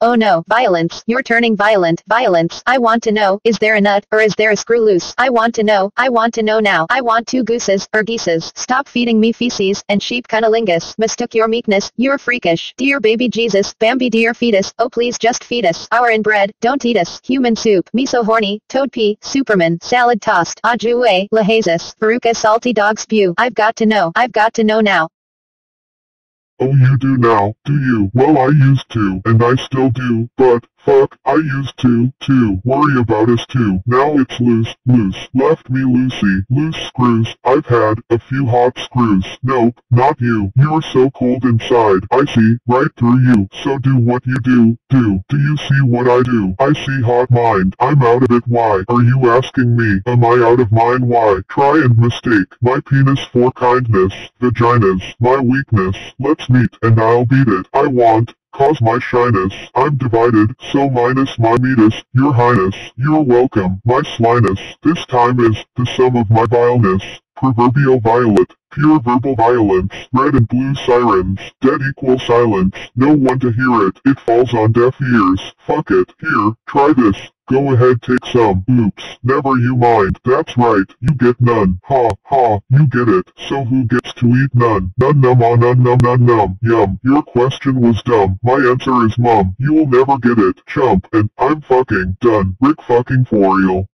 Oh no, violence, you're turning violent, violence. I want to know, is there a nut, or is there a screw loose? I want to know, I want to know now. I want two gooses, or geeses. Stop feeding me feces, and sheep cunnilingus. Mistook your meekness, you're freakish. Dear baby Jesus, Bambi dear fetus, oh please just feed us. Our inbred, don't eat us. Human soup, me so horny, toad pee, superman, salad tossed, ajue, lahazus, veruca salty dog spew. I've got to know, I've got to know now. Oh you do now, do you? Well I used to, and I still do, but, fuck, I used to, too, worry about us two. Now it's loose, loose, left me loosey, loose screws, I've had, a few hot screws. Nope, not you, you're so cold inside, I see, right through you, so do what you do, do. Do you see what I do? I see hot mind, I'm out of it why? Are you asking me, am I out of mind why? Try and mistake, my penis for kindness, vaginas, my weakness, let's meet, and I'll beat it. I want, cause my shyness. I'm divided, so minus my meatus, your highness. You're welcome, my slyness. This time is, the sum of my vileness. Proverbial violet, pure verbal violence, red and blue sirens, dead equal silence, no one to hear it, it falls on deaf ears, fuck it, here, try this, go ahead take some, oops, never you mind, that's right, you get none, ha, ha, you get it, so who gets to eat none, none num ah none num none num, yum, your question was dumb, my answer is mum, you'll never get it, chump, and I'm fucking done, Rick fucking for real.